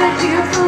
said you